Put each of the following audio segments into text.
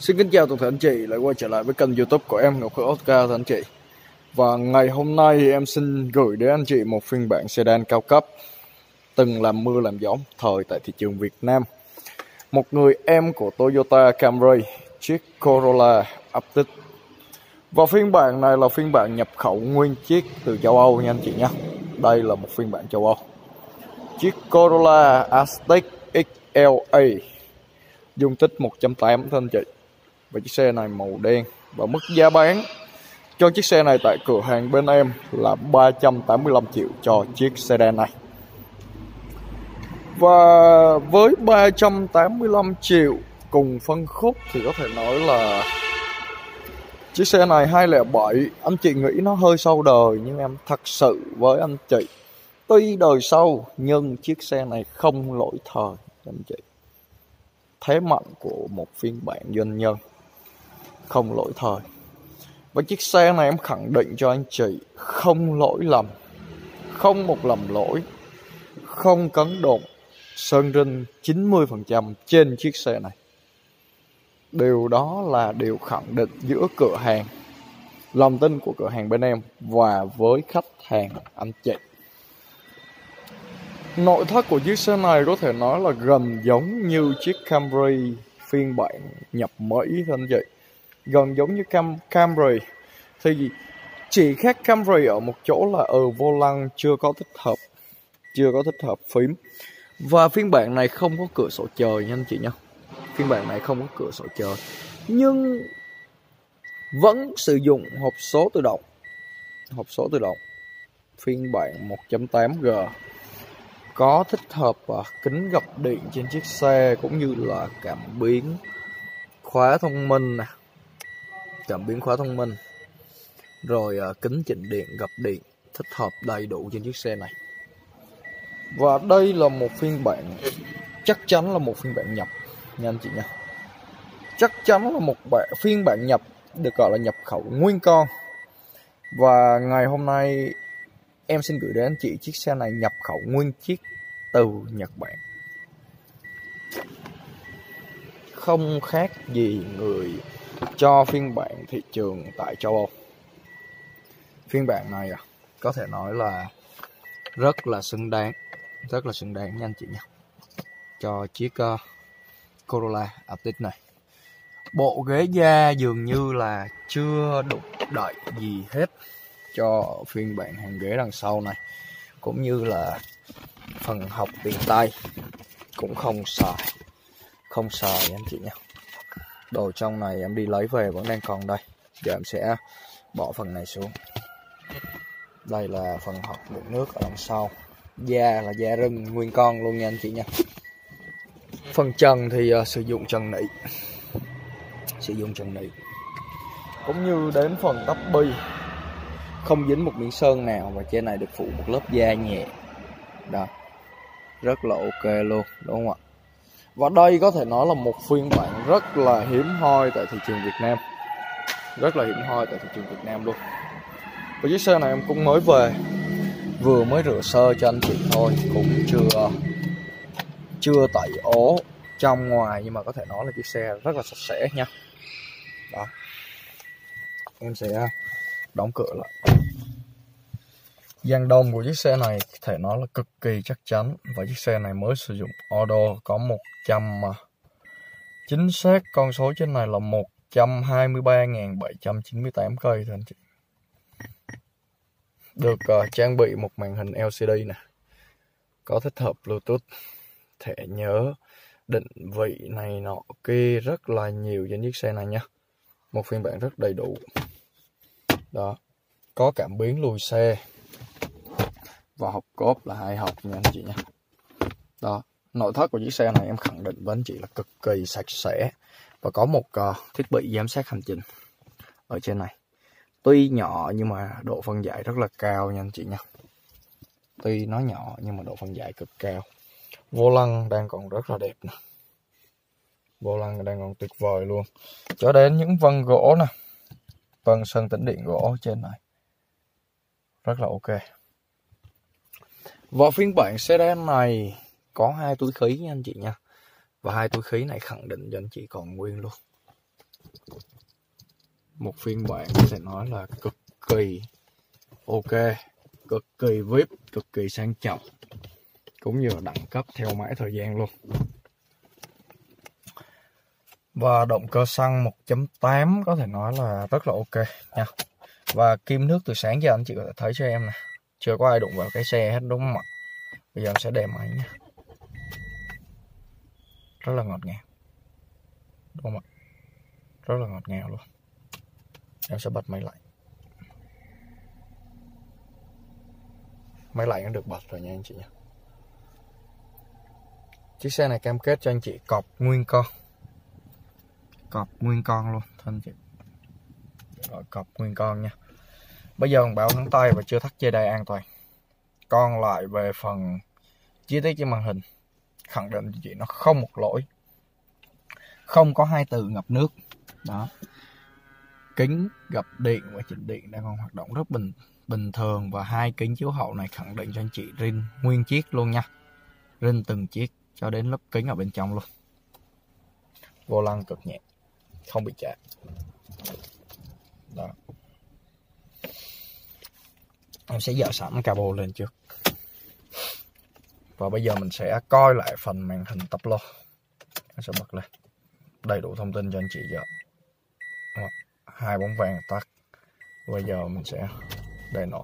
Xin kính chào toàn thể anh chị lại quay trở lại với kênh youtube của em, Ngọc Khởi Oscar, thưa anh chị. Và ngày hôm nay thì em xin gửi đến anh chị một phiên bản sedan cao cấp, Từng làm mưa làm gió thời tại thị trường Việt Nam. Một người em của Toyota Camry, chiếc Corolla Update. Và phiên bản này là phiên bản nhập khẩu nguyên chiếc từ châu Âu nha anh chị nhé. Đây là một phiên bản châu Âu. Chiếc Corolla Aztec XLA dung tích 1.8 thưa anh chị và chiếc xe này màu đen và mức giá bán. Cho chiếc xe này tại cửa hàng bên em là 385 triệu cho chiếc sedan này. Và với 385 triệu cùng phân khúc thì có thể nói là chiếc xe này 207 anh chị nghĩ nó hơi sâu đời nhưng em thật sự với anh chị. Tuy đời sâu nhưng chiếc xe này không lỗi thời, anh chị. Thế mạnh của một phiên bản doanh nhân không lỗi thời. Và chiếc xe này em khẳng định cho anh chị, không lỗi lầm. Không một lầm lỗi, không cấn đột sơn rinh 90% trên chiếc xe này. Điều đó là điều khẳng định giữa cửa hàng, lòng tin của cửa hàng bên em và với khách hàng, anh chị. Nội thất của chiếc xe này có thể nói là gần giống như chiếc Camry phiên bản nhập Mỹ anh chị. Gần giống như Cam Camry. Thì chỉ khác Camry ở một chỗ là ở vô lăng chưa có thích hợp, chưa có thích hợp phím. Và phiên bản này không có cửa sổ trời nha anh chị nha. Phiên bản này không có cửa sổ trời. Nhưng vẫn sử dụng hộp số tự động. Hộp số tự động. Phiên bản 1.8G có thích hợp và kính gập điện trên chiếc xe cũng như là cảm biến khóa thông minh nè cảm biến khóa thông minh. Rồi uh, kính chỉnh điện gập điện thích hợp đầy đủ trên chiếc xe này. Và đây là một phiên bản chắc chắn là một phiên bản nhập nha anh chị nha. Chắc chắn là một bản phiên bản nhập được gọi là nhập khẩu nguyên con. Và ngày hôm nay em xin gửi đến anh chị chiếc xe này nhập khẩu nguyên chiếc từ Nhật Bản. Không khác gì người cho phiên bản thị trường tại châu Âu. Phiên bản này à, có thể nói là rất là xứng đáng rất là xứng đáng nha anh chị nha. Cho chiếc uh, Corolla Altis này. Bộ ghế da dường như là chưa đụng đậy gì hết cho phiên bản hàng ghế đằng sau này cũng như là phần học tiền tay cũng không xài không xài anh chị nha đồ trong này em đi lấy về vẫn đang còn đây. Giờ em sẽ bỏ phần này xuống. Đây là phần hộp đựng nước ở đằng sau. Da là da rừng nguyên con luôn nha anh chị nha. Phần trần thì uh, sử dụng trần nỉ sử dụng trần nỉ cũng như đến phần tắp bi. Không dính một miếng sơn nào và trên này được phủ một lớp da nhẹ. Đó. Rất là ok luôn đúng không ạ? Và đây có thể nói là một phiên bản rất là hiếm hoi tại thị trường Việt Nam. Rất là hiếm hoi tại thị trường Việt Nam luôn. Và chiếc xe này em cũng mới về. Vừa mới rửa sơ cho anh chị thôi, cũng chưa chưa tẩy ố trong ngoài, nhưng mà có thể nói là chiếc xe rất là sạch sẽ nha. Đó. Em sẽ đóng cửa lại. Gian đông của chiếc xe này thể nói là cực kỳ chắc chắn và chiếc xe này mới sử dụng auto có 100 mà. Chính xác con số trên này là 123.798 cây thôi anh chị. Được uh, trang bị một màn hình LCD nè. Có thích hợp Bluetooth thẻ nhớ định vị này nọ kia rất là nhiều trên chiếc xe này nha. Một phiên bản rất đầy đủ. Đó có cảm biến lùi xe và học cốp là hai học nha anh chị nha đó nội thất của chiếc xe này em khẳng định với anh chị là cực kỳ sạch sẽ và có một uh, thiết bị giám sát hành trình ở trên này. Tuy nhỏ nhưng mà độ phân giải rất là cao nha anh chị nha tuy nó nhỏ nhưng mà độ phân giải cực cao. Vô lăng đang còn rất là đẹp nè. Vô lăng đang còn tuyệt vời luôn. Cho đến những vân gỗ nè. Vân sơn tĩnh điện gỗ trên này. Rất là ok và phiên bản sedan này có hai túi khí nha anh chị nha. Và hai túi khí này khẳng định cho anh chị còn nguyên luôn. một phiên bản có thể nói là cực kỳ ok, cực kỳ vip, cực kỳ sang trọng, cũng như là đẳng cấp theo mãi thời gian luôn và động cơ xăng 1.8 có thể nói là rất là ok nha và kim nước từ sáng giờ anh chị có thể thấy cho em nè chưa có ai đụng vào cái xe hết đúng không ạ? Bây giờ em sẽ để máy nhé, rất là ngọt ngào. Đúng không ạ? Rất là ngọt ngào luôn. Em sẽ bật máy lạnh. Máy lạnh nó được bật rồi nha anh chị nhé. chiếc xe này cam kết cho anh chị cọp nguyên con. Cọp nguyên con luôn thân chị gọi cọp nguyên con nha bây giờ bảo thắng tay và chưa thắt dây đai an toàn. Còn lại về phần chi tiết trên màn hình, khẳng định chị nó không một lỗi. Không có hai từ ngập nước. Đó. Kính gập điện và chỉnh điện đang còn hoạt động rất bình bình thường và hai kính chiếu hậu này khẳng định cho anh chị rin nguyên chiếc luôn nha. Rin từng chiếc cho đến lớp kính ở bên trong luôn. Vô lăng cực nhẹ, không bị chạm. Đó em sẽ dỡ sẵn cabo lên trước. Và bây giờ mình sẽ coi lại phần màn hình tập lo em sẽ bật lên. Đầy đủ thông tin cho anh chị giờ. Hai bóng vàng tắt. Bây giờ mình sẽ để nó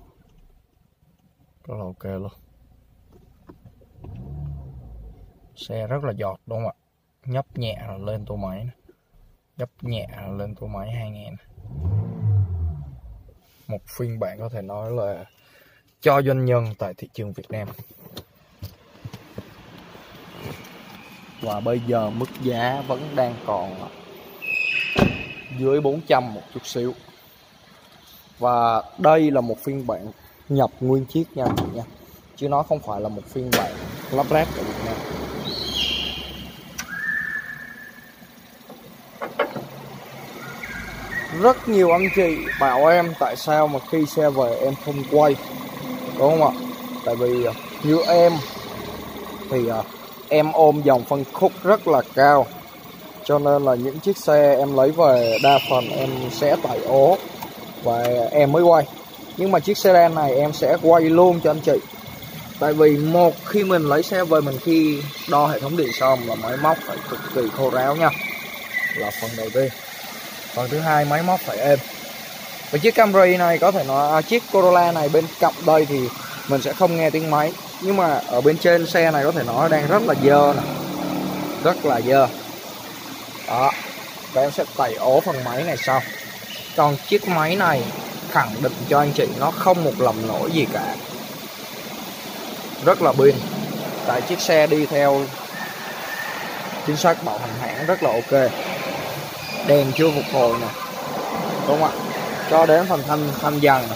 rất là ok luôn. Xe rất là giọt đúng không ạ? Nhấp nhẹ là lên tua máy này. nhấp nhẹ là lên tua máy 2000 một phiên bản có thể nói là cho doanh nhân tại thị trường Việt Nam. Và bây giờ mức giá vẫn đang còn dưới 400 một chút xíu. Và đây là một phiên bản nhập nguyên chiếc nha chị nha. Chứ nó không phải là một phiên bản lắp ráp ở Việt Nam. Rất nhiều anh chị bảo em tại sao mà khi xe về em không quay đúng không ạ? Tại vì ờ, như em thì ờ, em ôm dòng phân khúc rất là cao. Cho nên là những chiếc xe em lấy về, đa phần em sẽ tải ố và em mới quay. Nhưng mà chiếc sedan này em sẽ quay luôn cho anh chị. Tại vì một, khi mình lấy xe về mình khi đo hệ thống điện xong là máy móc phải cực kỳ khô ráo nha. Là phần đầu tiên. Phần thứ hai, máy móc phải êm và chiếc Camry này có thể nói à, chiếc Corolla này bên cạnh đây thì mình sẽ không nghe tiếng máy. Nhưng mà ở bên trên xe này có thể nói đang rất là dơ nè. Rất là dơ. Đó. Và em sẽ tẩy ố phần máy này sau. Còn chiếc máy này khẳng định cho anh chị nó không một lầm lỗi gì cả. Rất là pin. Tại chiếc xe đi theo chính sách bảo hành hãng rất là ok. Đèn chưa phục hồi nè. Đúng không ạ? Cho đến phần thanh thanh dần.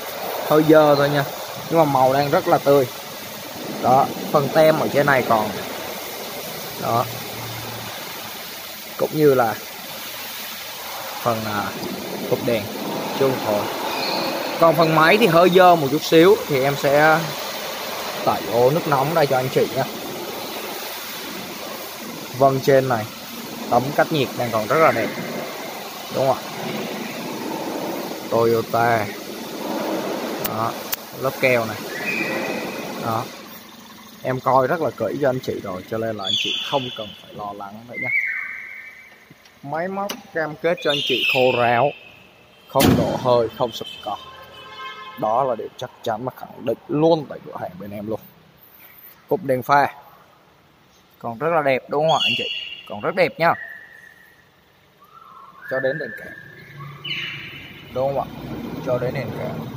Hơi dơ thôi nha. Nhưng mà màu đang rất là tươi. Đó phần tem ở trên này còn. Đó. Cũng như là phần à, đèn chung thôi. Hồi còn phần máy thì hơi dơ một chút xíu thì em sẽ tẩy ô nước nóng đây cho anh chị nhé vân trên này. Tấm cách nhiệt đang còn rất là đẹp. Đúng không ạ? Toyota. Đó, lớp keo này. Đó. Em coi rất là kỹ cho anh chị rồi, cho nên là anh chị không cần phải lo lắng vậy nhé máy móc cam kết cho anh chị khô ráo, không đổ hơi, không sụp cọt đó là điều chắc chắn mà khẳng định luôn tại cửa hàng bên em luôn. Cục đèn pha. Còn rất là đẹp, đúng không ạ anh chị? Còn rất đẹp nhá cho đến đèn cản đúng không ạ? Cho đến nền cản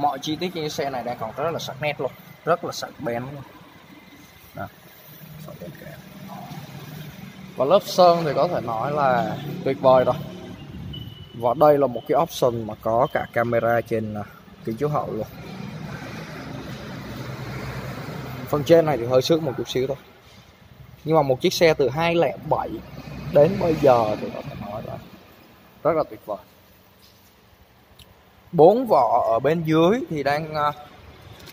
mọi chi tiết trên xe này đang còn rất là sắc nét luôn. Rất là sắc bén luôn. Đó. và lớp sơn thì có thể nói là tuyệt vời rồi. Và đây là một cái option mà có cả camera trên à, kính chiếu hậu luôn. Phần trên này thì hơi xước một chút xíu thôi. Nhưng mà một chiếc xe từ 207 đến bây giờ thì rất là tuyệt vời. Bốn vỏ ở bên dưới thì đang uh,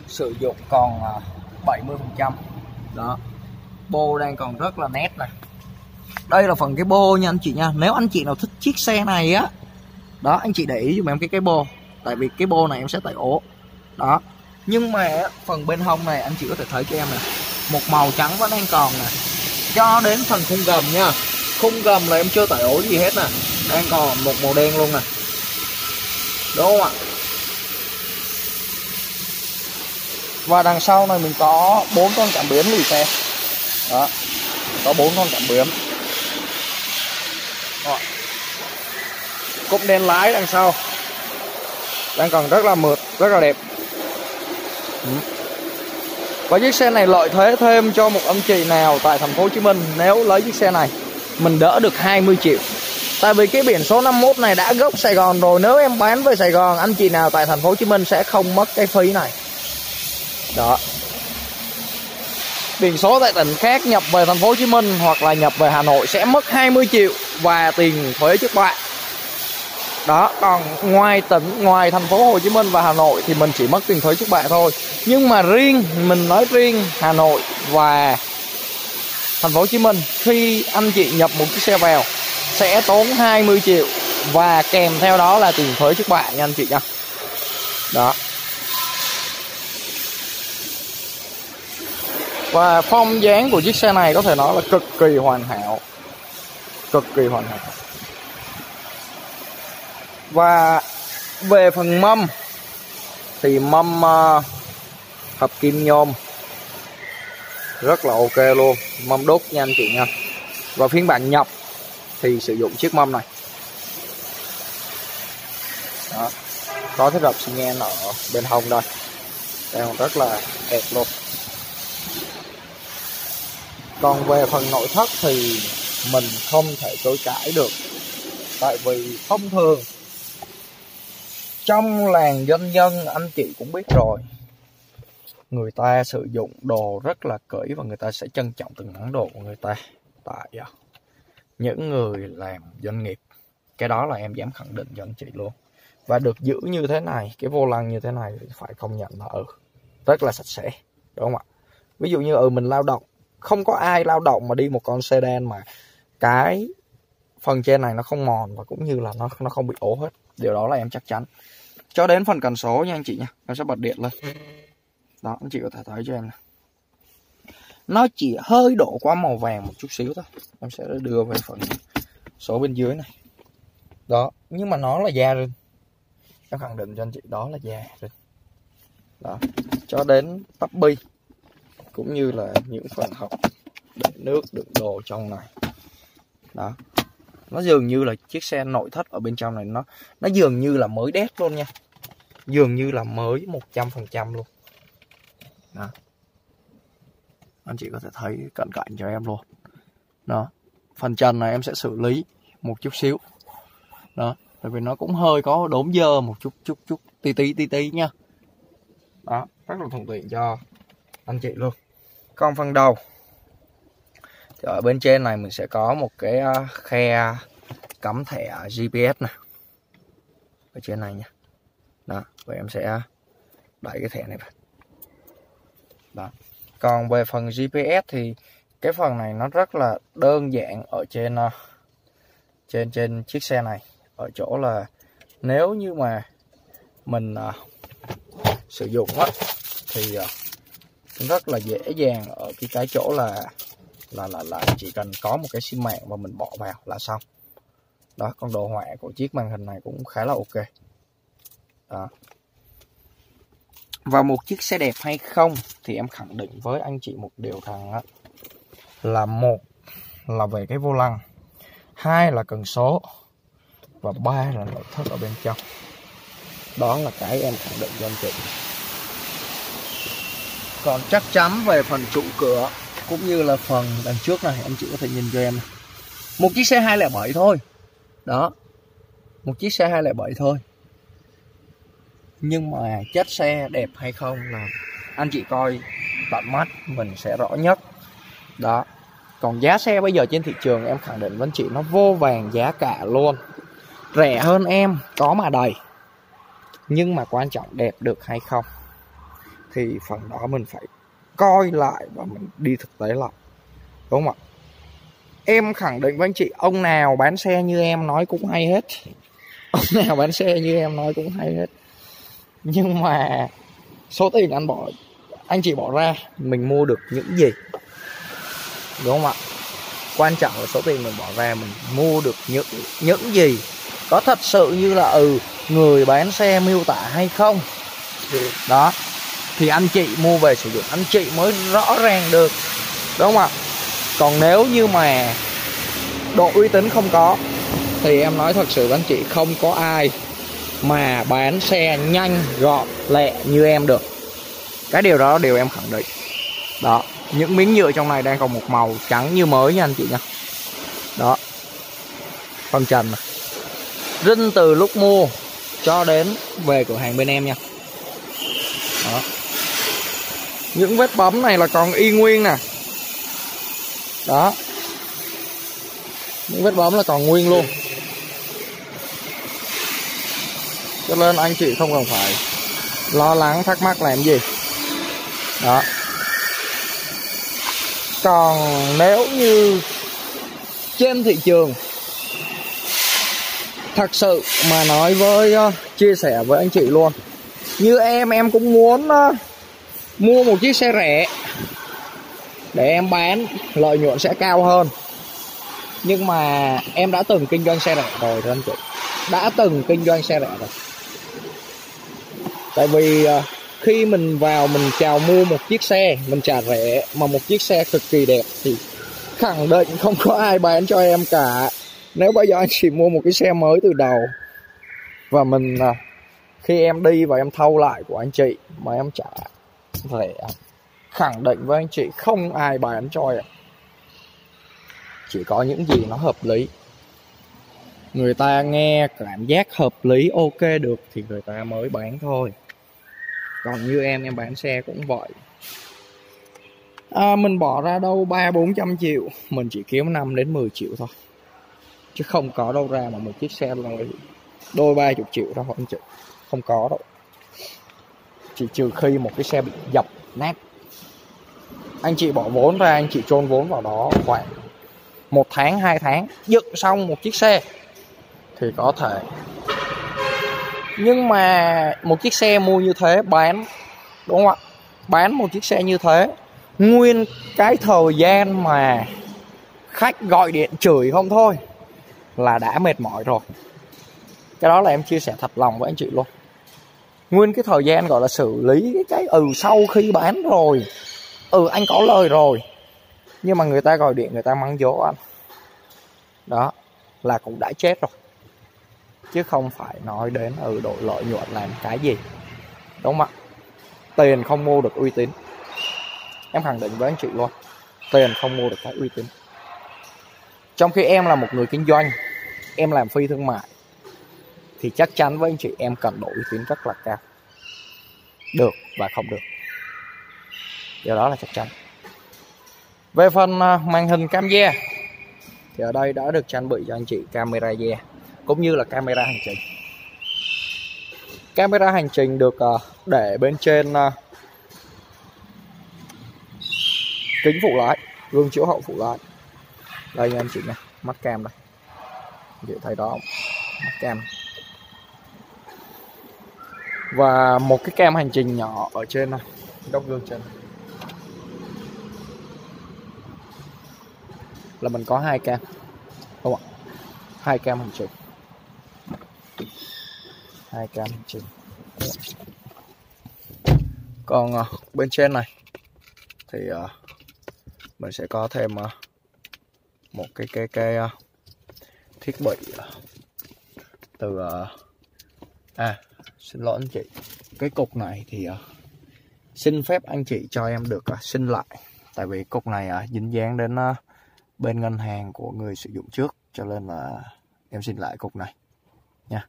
sử dụng còn à, uh, 70 phần trăm. Đó. Bô đang còn rất là nét này đây là phần cái bô nha anh chị nha. Nếu anh chị nào thích chiếc xe này á đó anh chị để ý giùm em cái cái bô. Tại vì cái bô này em sẽ tẩy ổ đó. Nhưng mà phần bên hông này anh chị có thể thấy cho em nè. Một màu trắng vẫn đang còn nè. Cho đến phần khung gầm nha. Khung gầm là em chưa tẩy ổ gì hết nè đang còn một màu đen luôn nè. Đúng không ạ? Và đằng sau này mình có bốn con cảm biến lùi xe. Đó có bốn con cảm biến. Đó. cúp đèn lái đằng sau. Đang còn rất là mượt, rất là đẹp. Ừ. Và chiếc xe này lợi thế thêm cho một ông chị nào tại thành phố Hồ Chí Minh. Nếu lấy chiếc xe này, mình đỡ được 20 triệu. Tại vì cái biển số 51 này đã gốc Sài Gòn rồi, Nếu em bán về Sài Gòn, Anh chị nào tại thành phố Hồ Chí Minh sẽ không mất cái phí này. Đó. Biển số tại tỉnh khác nhập về thành phố Hồ Chí Minh Hoặc là nhập về Hà Nội sẽ mất 20 triệu Và tiền thuế trước bạ. Đó, còn ngoài tỉnh, ngoài thành phố Hồ Chí Minh và Hà Nội thì mình chỉ mất tiền thuế trước bạ thôi. Nhưng mà riêng, mình nói riêng Hà Nội và thành phố Hồ Chí Minh, khi anh chị nhập một chiếc xe vào sẽ tốn 20 triệu. Và kèm theo đó là tiền thuế trước bạ nha anh chị nha. Đó. Và phong dáng của chiếc xe này có thể nói là cực kỳ hoàn hảo. Cực kỳ hoàn hảo. Và về phần mâm thì mâm ờ, uh, hợp kim nhôm. Rất là ok luôn. Mâm đốt nha anh chị nha. Và phiên bản nhập thì sử dụng chiếc mâm này. Đó. Có thiết lập xi nhan ở bên hông đây. Đây rất là đẹp luôn. Còn về phần nội thất thì mình không thể chối cãi được. Tại vì thông thường, trong làng doanh nhân anh chị cũng biết rồi, người ta sử dụng đồ rất là kỹ và người ta sẽ trân trọng từng món đồ của người ta. Tại à, những người làm doanh nghiệp, cái đó là em dám khẳng định cho anh chị luôn. Và được giữ như thế này, cái vô lăng như thế này thì phải công nhận là ừ rất là sạch sẽ, đúng không ạ? Ví dụ như ừ mình lao động, không có ai lao động mà đi một con sedan mà cái phần trên này nó không mòn và cũng như là nó nó không bị ố hết. Điều đó là em chắc chắn. Cho đến phần cần số nha anh chị nha, em sẽ bật điện lên. Đó, anh chị có thể thấy cho em này nó chỉ hơi đổ qua màu vàng một chút xíu thôi. Em sẽ đưa về phần số bên dưới này. Đó, nhưng mà nó là da rừng em khẳng định cho anh chị, đó là da rừng đó, cho đến tắp bi, cũng như là những phần hộc để nước đựng đồ trong này. Đó, nó dường như là chiếc xe nội thất ở bên trong này. Nó nó dường như là mới đét luôn nha. Dường như là mới 100% luôn. Đó anh chị có thể thấy cận cảnh cho em luôn. Đó, phần trần này em sẽ xử lý một chút xíu. Đó, tại vì nó cũng hơi có đốm dơ một chút chút chút, tí tí tí tí nha. Đó, rất là thuận tiện cho anh chị luôn. Còn phần đầu, thì ở bên trên này mình sẽ có một cái à, khe cắm thẻ GPS này ở trên này nha. Đó, và em sẽ đẩy cái thẻ này vào. Đó còn về phần GPS thì cái phần này nó rất là đơn giản ở trên ờ, trên trên chiếc xe này. Ở chỗ là nếu như mà mình uh, sử dụng á thì uh, rất là dễ dàng ở cái cái chỗ là là là là chỉ cần có một cái sim mạng và mình bỏ vào là xong. Đó con đồ họa của chiếc màn hình này cũng khá là ok. Đó và một chiếc xe đẹp hay không thì em khẳng định với anh chị một điều rằng á, là một là về cái vô lăng, hai là cần số, và ba là nội thất ở bên trong. Đó là cái em khẳng định cho anh chị. Còn chắc chắn về phần trụ cửa cũng như là phần đằng trước này, anh chị có thể nhìn cho em một chiếc xe 207 thôi. Đó. Một chiếc xe 207 thôi nhưng mà chất xe đẹp hay không là anh chị coi, tận mắt mình sẽ rõ nhất. Đó. Còn giá xe bây giờ trên thị trường em khẳng định với anh chị nó vô vàng giá cả luôn. Rẻ hơn em, có mà đầy. Nhưng mà quan trọng đẹp được hay không, thì phần đó mình phải coi lại và mình đi thực tế lại. Đúng không ạ? Em khẳng định với anh chị, ông nào bán xe như em nói cũng hay hết. Ông nào bán xe như em nói cũng hay hết nhưng mà số tiền anh bỏ anh chị bỏ ra. Mình mua được những gì? Đúng không ạ? Quan trọng là số tiền mình bỏ ra mình mua được những những gì? Có thật sự như là ừ người bán xe miêu tả hay không? Đó. Thì anh chị mua về sử dụng anh chị mới rõ ràng được. Đúng không ạ? Còn nếu như mà độ uy tín không có thì em nói thật sự với anh chị không có ai mà bán xe nhanh, gọn, lẹ như em được. Cái điều đó đều em khẳng định. Đó, những miếng nhựa trong này đang còn một màu trắng như mới nha anh chị nha. Đó. Phần trần này rinh từ lúc mua cho đến về cửa hàng bên em nha. Đó. Những vết bấm này là còn y nguyên nè. Đó. Những vết bấm là còn nguyên luôn. Cho nên anh chị không cần phải lo lắng, thắc mắc làm gì. Đó. Còn nếu như trên thị trường thật sự mà nói với ờ, chia sẻ với anh chị luôn. Như em em cũng muốn ờ, mua một chiếc xe rẻ để em bán, lợi nhuận sẽ cao hơn. Nhưng mà em đã từng kinh doanh xe rẻ rồi thưa anh chị. Đã từng kinh doanh xe rẻ rồi tại vì ờ, khi mình vào mình chào mua một chiếc xe, mình trả rẻ mà một chiếc xe cực kỳ đẹp thì khẳng định không có ai bán cho em cả. Nếu bây giờ anh chỉ mua một cái xe mới từ đầu và mình ờ, khi em đi và em thâu lại của anh chị mà em trả rẻ, khẳng định với anh chị không ai bán cho em. Chỉ có những gì nó hợp lý. Người ta nghe cảm giác hợp lý, ok được thì người ta mới bán thôi còn như em em bán xe cũng vậy. À, mình bỏ ra đâu? Ba bốn trăm triệu. Mình chỉ kiếm 5 đến 10 triệu thôi. Chứ không có đâu ra mà một chiếc xe là đôi ba chục triệu đâu anh chị không có đâu. Chỉ trừ khi một cái xe bị dập nát. Anh chị bỏ vốn ra anh chị chôn vốn vào đó khoảng một tháng hai tháng. Dựng xong một chiếc xe. Thì có thể nhưng mà một chiếc xe mua như thế, bán, đúng không ạ? Bán một chiếc xe như thế, nguyên cái thời gian mà khách gọi điện chửi không thôi là đã mệt mỏi rồi. Cái đó là em chia sẻ thật lòng với anh chị luôn. Nguyên cái thời gian gọi là xử lý cái cái ừ sau khi bán rồi ừ anh có lời rồi, nhưng mà người ta gọi điện, người ta mắng dỗ anh. Đó, là cũng đã chết rồi chứ không phải nói đến ừ độ lợi nhuận làm cái gì. Đúng không ạ? Tiền không mua được uy tín. Em khẳng định với anh chị luôn, tiền không mua được cái uy tín. Trong khi em là một người kinh doanh, em làm phi thương mại, thì chắc chắn với anh chị em cần độ uy tín rất là cao. Được và không được. Điều đó là chắc chắn. Về phần à, màn hình cam thì ở đây đã được trang bị cho anh chị camera gia cũng như là camera hành trình. Camera hành trình được ờ, để bên trên ờ, kính phụ lái, gương chiếu hậu phụ lái. Đây nha anh chị nha, mắt cam đây. Chị thấy đó mắt cam. Và một cái cam hành trình nhỏ ở trên này, góc gương trên là mình có hai cam, đúng không ạ? Hai cam hành trình hai cam hành trình còn uh, bên trên này thì uh, mình sẽ có thêm uh, một cái cái cái uh, thiết bị uh, từ uh, à xin lỗi anh chị. Cái cục này thì uh, xin phép anh chị cho em được uh, xin lại. Tại vì cục này uh, dính dáng đến uh, bên ngân hàng của người sử dụng trước cho nên là em xin lại cục này nha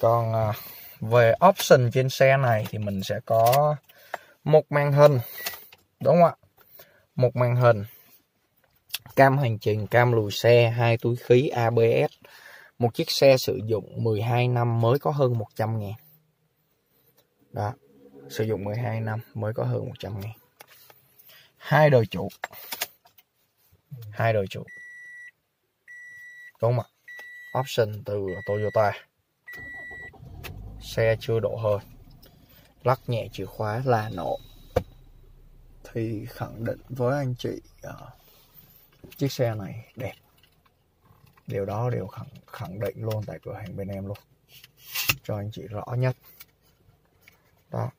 còn à, về option trên xe này thì mình sẽ có một màn hình. Đúng không ạ? Một màn hình. Cam hành trình, cam lùi xe, hai túi khí ABS một chiếc xe sử dụng 12 năm mới có hơn 100 ngàn. Đó, sử dụng 12 năm mới có hơn 100 ngàn. Hai đời chủ. Hai đời chủ. Đúng không ạ? Option từ Toyota xe chưa độ hơi. Lắc nhẹ chìa khóa là nổ. Thì khẳng định với anh chị uh, chiếc xe này đẹp. Điều đó đều khẳng, khẳng định luôn tại cửa hàng bên em luôn. Cho anh chị rõ nhất. Đó.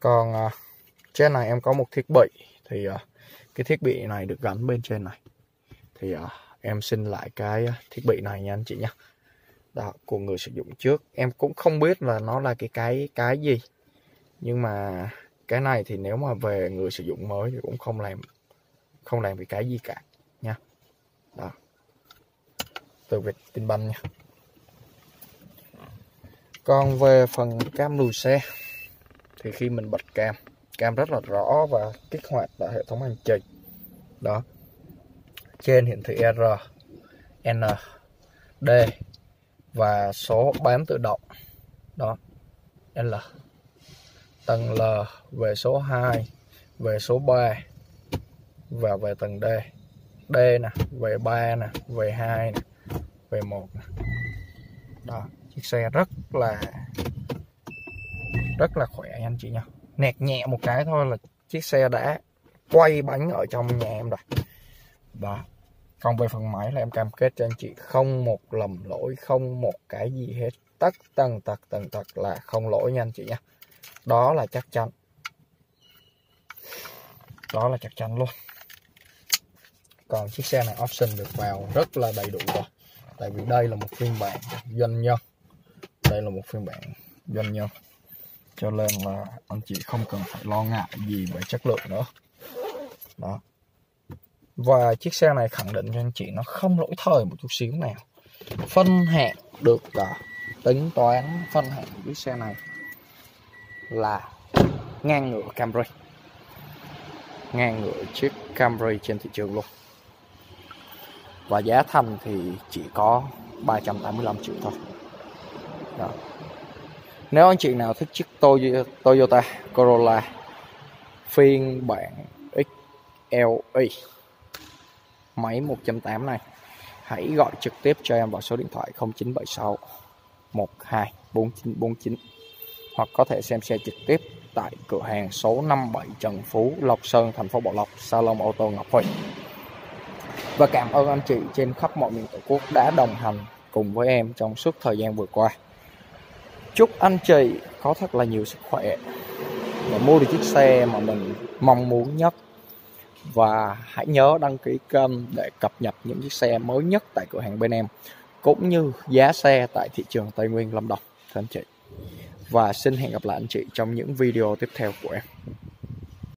Còn uh, trên này em có một thiết bị thì uh, cái thiết bị này được gắn bên trên này. Thì uh, em xin lại cái thiết bị này nha anh chị nhé đó, của người sử dụng trước. Em cũng không biết là nó là cái cái cái gì. Nhưng mà cái này thì nếu mà về người sử dụng mới thì cũng không làm không làm cái cái gì cả nha. Đó. Từ việc Tin Banh nha. Còn về phần cam lùi xe, thì khi mình bật cam cam rất là rõ và kích hoạt tại hệ thống hành trình. Đó. Trên hiển thị R, N, D và số bám tự động. Đó, L. Tầng L về số 2 về số 3 và về tầng D. D nè, về 3 nè, về 2 nè, về 1 nè. Đó, chiếc xe rất là rất là khỏe anh chị nha. Nẹt nhẹ một cái thôi là chiếc xe đã quay bánh ở trong nhà em rồi. Đó còn về phần máy là em cam kết cho anh chị không một lầm lỗi, không một cái gì hết. Tất, tần, tật tần, tật là không lỗi nha anh chị nha. Đó là chắc chắn. Đó là chắc chắn luôn. Còn chiếc xe này option được vào rất là đầy đủ rồi. Tại vì đây là một phiên bản doanh nhân. Đây là một phiên bản doanh nhân. Cho nên là anh chị không cần phải lo ngại gì về chất lượng nữa. Đó và chiếc xe này khẳng định cho anh chị nó không lỗi thời một chút xíu nào. Phân hạng được uh, tính toán phân hạng của chiếc xe này là ngang ngửa Camry. Ngang ngửa chiếc Camry trên thị trường luôn. Và giá thành thì chỉ có 385 triệu thôi. Đó. nếu anh chị nào thích chiếc Toyota Corolla phiên bản XLE máy 1.8 này hãy gọi trực tiếp cho em vào số điện thoại 0976 12 4949 hoặc có thể xem xe trực tiếp tại cửa hàng số 57 Trần Phú, Lộc Sơn, thành phố Bảo Lộc, Salon ô tô Ngọc Huy. Và cảm ơn anh chị trên khắp mọi miền Tổ quốc đã đồng hành cùng với em trong suốt thời gian vừa qua. Chúc anh chị có thật là nhiều sức khỏe và mua được chiếc xe mà mình mong muốn nhất và hãy nhớ đăng ký kênh để cập nhật những chiếc xe mới nhất tại cửa hàng bên em, cũng như giá xe tại thị trường Tây Nguyên, Lâm Đồng. Thưa anh chị. Và xin hẹn gặp lại anh chị trong những video tiếp theo của em.